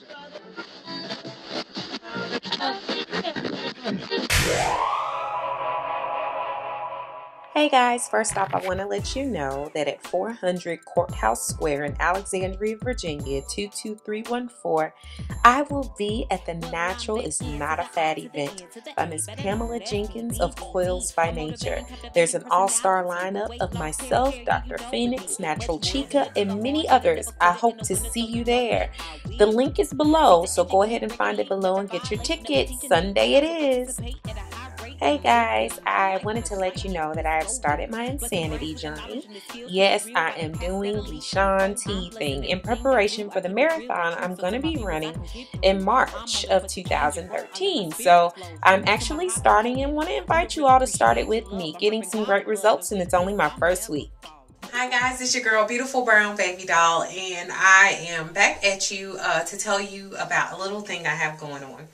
Thank you. Hey guys, first off, I want to let you know that at 400 Courthouse Square in Alexandria, Virginia, 22314, I will be at the Natural is Not a Fad event by Ms. Pamela Jenkins of Coils by Nature. There's an all star lineup of myself, Dr. Phoenix, Natural Chica, and many others. I hope to see you there. The link is below, so go ahead and find it below and get your ticket. Sunday it is. Hey guys, I wanted to let you know that I have started my insanity journey. Yes, I am doing the Shaun T thing in preparation for the marathon I'm going to be running in March of 2013. So I'm actually starting and want to invite you all to start it with me, getting some great results, and it's only my first week. Hi guys, it's your girl, Beautiful Brown Baby Doll, and I am back at you uh, to tell you about a little thing I have going on.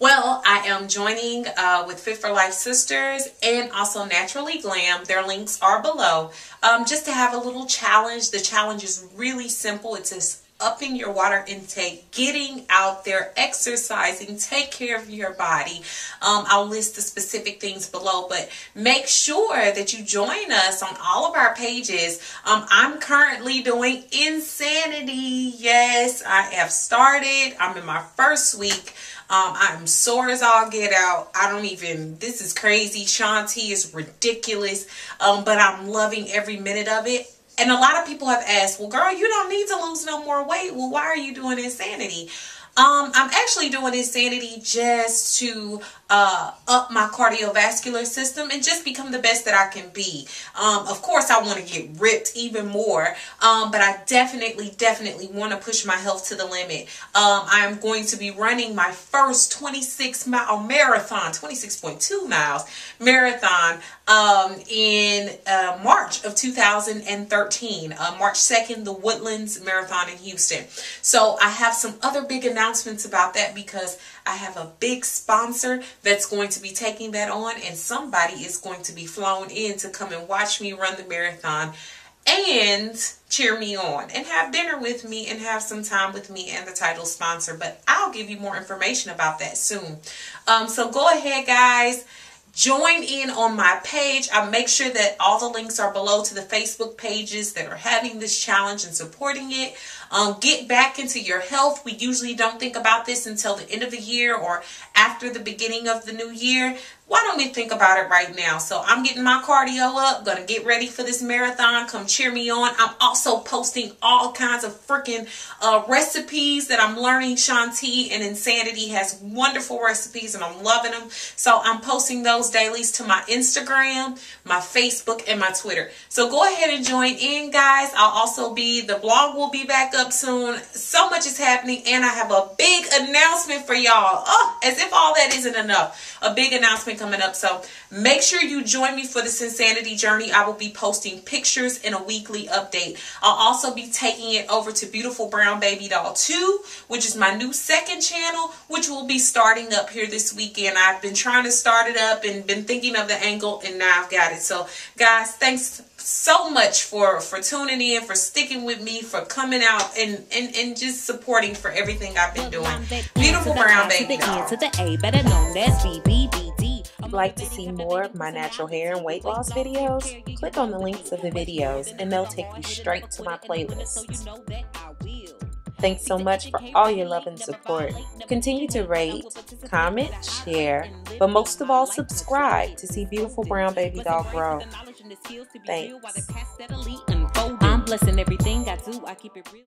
Well, I am joining uh, with Fit for Life Sisters and also Naturally Glam. Their links are below. Um, just to have a little challenge. The challenge is really simple. It's just upping your water intake, getting out there, exercising, take care of your body. Um, I'll list the specific things below, but make sure that you join us on all of our pages. Um, I'm currently doing Insanity. Yes, I have started. I'm in my first week. Um, I'm sore as all get out. I don't even, this is crazy. Shaun T is ridiculous. Um, but I'm loving every minute of it. And a lot of people have asked, well, girl, you don't need to lose no more weight. Well, why are you doing insanity? Um, I'm actually doing Insanity just to uh, up my cardiovascular system and just become the best that I can be. Um, of course, I want to get ripped even more, um, but I definitely, definitely want to push my health to the limit. Um, I'm going to be running my first 26 mile marathon, 26.2 miles marathon um, in uh, March of 2013, uh, March 2nd, the Woodlands Marathon in Houston. So I have some other big announcements announcements about that because I have a big sponsor that's going to be taking that on and somebody is going to be flown in to come and watch me run the marathon and cheer me on and have dinner with me and have some time with me and the title sponsor. But I'll give you more information about that soon. Um, so go ahead, guys. Join in on my page. I make sure that all the links are below to the Facebook pages that are having this challenge and supporting it. Um, get back into your health. We usually don't think about this until the end of the year or after the beginning of the new year why don't we think about it right now? So I'm getting my cardio up, gonna get ready for this marathon. Come cheer me on. I'm also posting all kinds of freaking uh, recipes that I'm learning. Shaun T and Insanity has wonderful recipes and I'm loving them. So I'm posting those dailies to my Instagram, my Facebook, and my Twitter. So go ahead and join in, guys. I'll also be, the blog will be back up soon. So much is happening and I have a big announcement for y'all. Oh, as if all that isn't enough. A big announcement coming up. So make sure you join me for this insanity journey. I will be posting pictures in a weekly update. I'll also be taking it over to Beautiful Brown Baby Doll 2, which is my new second channel, which will be starting up here this weekend. I've been trying to start it up and been thinking of the angle and now I've got it. So guys, thanks so much for for tuning in for sticking with me for coming out and and, and just supporting for everything i've been doing beautiful brown baby doll would like to see more of my natural hair and weight loss videos, click on the links of the videos and they'll take you straight to my playlist. Thanks so much for all your love and support. Continue to rate, comment, share, but most of all, subscribe to see beautiful brown baby doll grow. Thanks. I'm blessing everything I do. I keep it real.